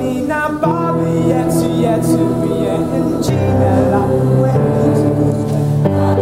Not Bobby, Yetsu, Yetsu, and Gina, like Wendy's.